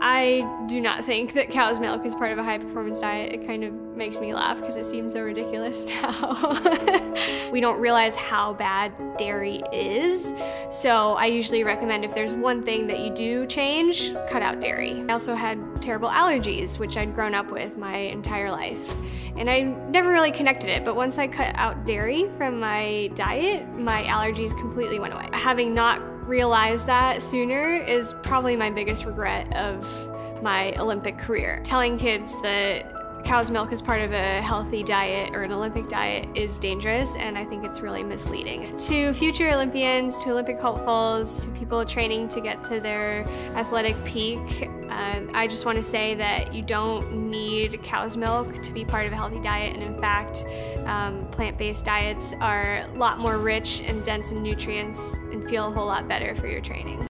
I do not think that cow's milk is part of a high performance diet. It kind of makes me laugh because it seems so ridiculous now. we don't realize how bad dairy is. So I usually recommend if there's one thing that you do change, cut out dairy. I also had terrible allergies, which I'd grown up with my entire life. And I never really connected it, but once I cut out dairy from my diet, my allergies completely went away. Having not realized that sooner is probably my biggest regret of my Olympic career. Telling kids that cow's milk is part of a healthy diet or an Olympic diet is dangerous and I think it's really misleading. To future Olympians, to Olympic hopefuls, to people training to get to their athletic peak, um, I just want to say that you don't need cow's milk to be part of a healthy diet and in fact um, plant-based diets are a lot more rich and dense in nutrients and feel a whole lot better for your training.